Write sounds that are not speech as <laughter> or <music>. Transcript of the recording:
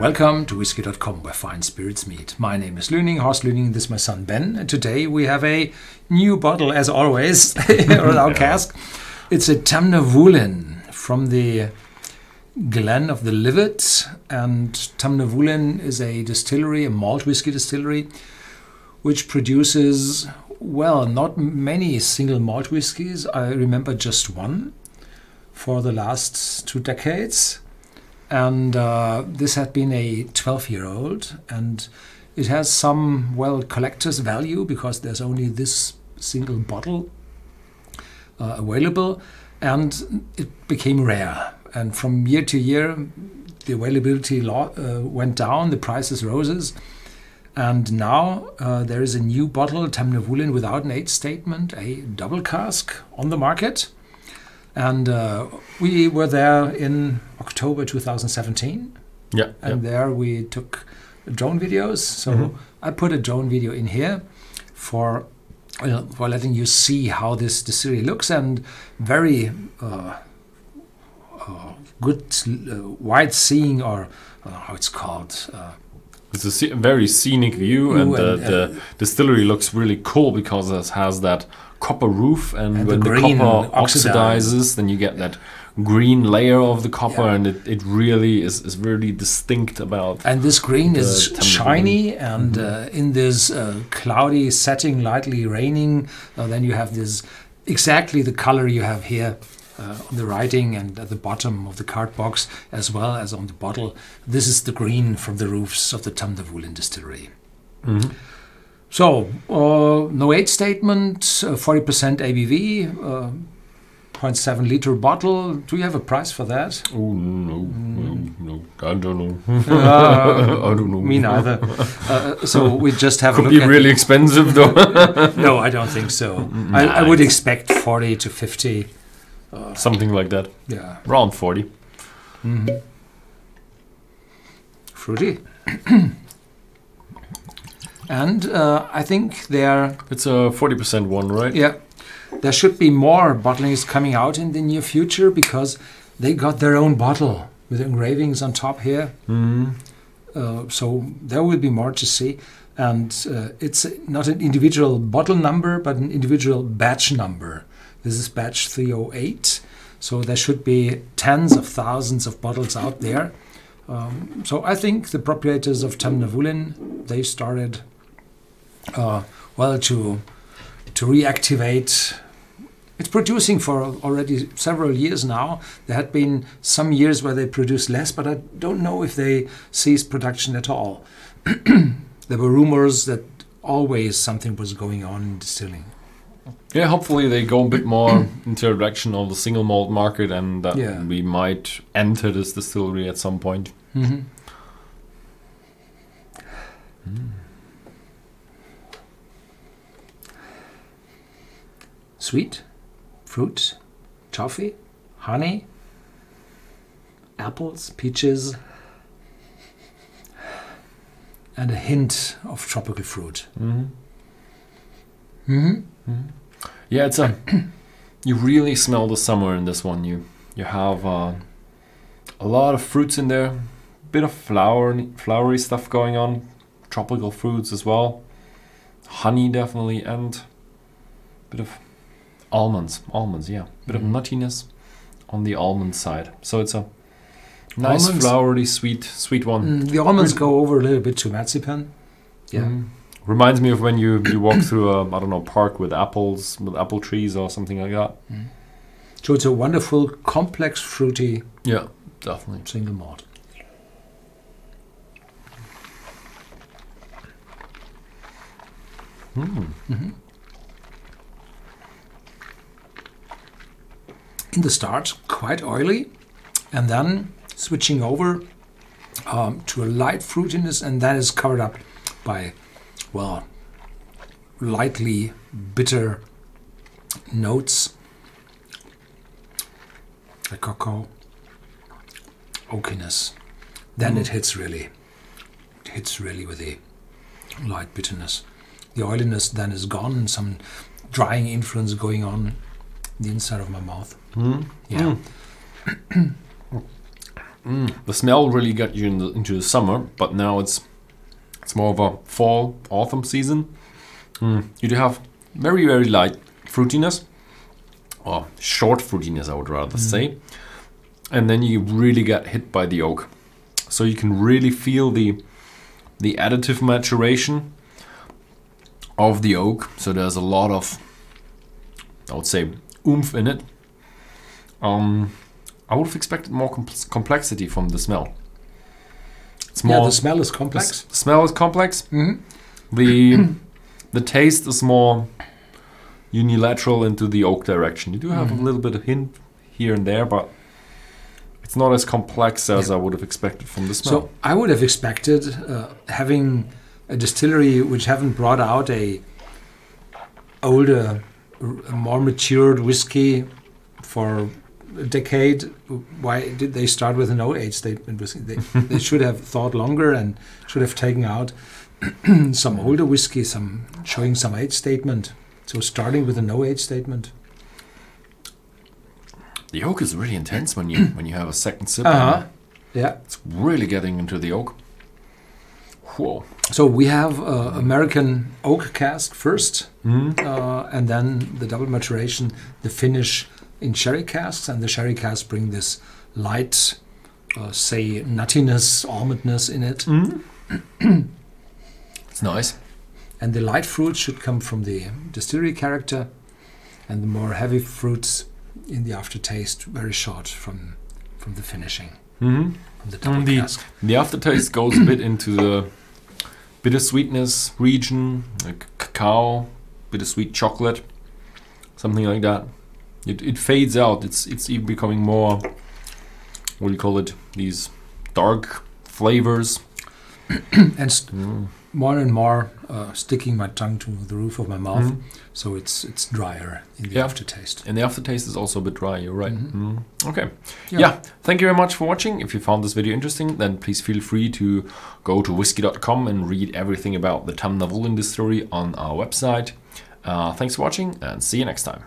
Welcome to whisky.com where fine spirits meet. My name is Lüning, Horst Lüning, this is my son Ben. And today we have a new bottle, as always, <laughs> on our cask. It's a Tamnavulin from the Glen of the Livet. And Tamnavulin is a distillery, a malt whiskey distillery, which produces, well, not many single malt whiskies. I remember just one for the last two decades and uh, this had been a 12 year old and it has some well collector's value because there's only this single bottle uh, available and it became rare. And from year to year the availability uh, went down the prices roses. And now uh, there is a new bottle Tamnavulin without an age statement a double cask on the market and uh, we were there in October 2017. Yeah. And yeah. there we took drone videos. So Mhm. I put a drone video in here for uh, for letting you see how this the distillery looks and very uh, uh, good uh, wide seeing or uh, how it's called. Uh, It's a very scenic view, and, Ooh, the, and, uh, the distillery looks really cool because it has that copper roof, and, And when the, green copper oxidized. oxidizes, then you get that green layer of the copper, Yeah. and it, it really is, is really distinct about. And this green is The shiny, and Mhm. uh, in this uh, cloudy setting, lightly raining, uh, then you have this exactly the color you have here uh, on the writing and at the bottom of the card box, as well as on the bottle. This is the green from the roofs of the Tamnavulin distillery. Mhm. So, uh, no age statement, uh, 40% ABV, uh, 0.7 liter bottle. Do you have a price for that? Oh no, no, no, I don't know. Uh, <laughs> I don't know. Me neither. Uh, so we just have a Could be really expensive though. <laughs> No, I don't think so. I, I would expect 40 to 50. Something like that, Yeah. around forty. Mm -hmm. Fruity. <coughs> and uh, I think there, It's a forty percent one, right? yeah, there should be more bottlings coming out in the near future because they got their own bottle with engravings on top here. Mm. Uh, so there will be more to see. And uh, it's not an individual bottle number, but an individual batch number. This is batch 308. So there should be tens of thousands of bottles out there. Um, so I think the proprietors of Tamnavulin, they started, uh, well, to to reactivate. It's producing for already several years now. There had been some years where they produced less, but I don't know if they ceased production at all. <clears throat> there were rumors that always something was going on in distilling. Yeah, hopefully they go a bit more <clears throat> into the direction of the single malt market, and that Yeah. we might enter this distillery at some point. Mm-hmm. Sweet, fruit, toffee, honey, apples, peaches, and a hint of tropical fruit. Mm-hmm. Mm-hmm. Yeah, it's a. <clears throat> you really smell the summer in this one. You you have uh, a lot of fruits in there, bit of flower flowery stuff going on, tropical fruits as well, honey definitely, and bit of almonds. Almonds, yeah, bit Mhm. of nuttiness on the almond side. So it's a nice Almonds- flowery sweet sweet one. Mm, the almonds go over a little bit to marzipan. Yeah. Mm. Reminds me of when you, you walk through a I don't know park with apples with apple trees or something like that. So it's a wonderful, complex, fruity Yeah, definitely. single malt. Mm. Mhm. In the start, quite oily, and then switching over um, to a light fruitiness, and that is covered up by, well, lightly bitter notes, a cocoa, oakiness. Then it mm. hits really, it hits really with the light bitterness. The oiliness then is gone, and some drying influence going on the inside of my mouth. Mm. Yeah. Mm. <clears throat> Mm. the smell really got you in the, into the summer, but now it's it's more of a fall autumn season. Mm, you do have very very light fruitiness, or short fruitiness, I would rather say, and then you really get hit by the oak, so you can really feel the the additive maturation of the oak. So there's a lot of I would say oomph in it. Um, I would have expected more compl- complexity from the smell. It's Yeah, the smell is complex. The smell is complex. Mhm. The <clears throat> the taste is more unilateral into the oak direction. You do have Mhm. a little bit of hint here and there, but it's not as complex as Yeah. I would have expected from the smell. So I would have expected uh, having a distillery which haven't brought out a older, more matured whiskey for decade. Why did they start with an 08 statement? They, they should have thought longer and should have taken out <clears throat> some older whiskey, some showing some age statement. So starting with a no age statement. the oak is really intense when you <clears throat> when you have a second sip. Uh-huh. Yeah. It's really getting into the oak. Whoa. So we have uh, American oak cask first. Mm. uh, and then the double maturation, the finish in sherry casks, and the sherry casks bring this light, uh, say, nuttiness, almondness in it. Mm. it's nice. And the light fruits should come from the distillery character, and the more heavy fruits in the aftertaste, very short from from the finishing, hmm from the double And the- cask. The aftertaste goes a bit into the bittersweetness region, like cacao, bittersweet chocolate, something like that. It, it fades out. It's it's even becoming more. What do you call it? These dark flavors. <clears throat> and st- more and more uh, sticking my tongue to the roof of my mouth, Mhm. so it's it's drier in the Yeah. aftertaste. And the aftertaste is also a bit dry. You're right. Mm. Okay. Yeah. Yeah. Thank you very much for watching. If you found this video interesting, then please feel free to go to whisky.com and read everything about the Tamnavulin distillery on our website. Uh, thanks for watching and see you next time.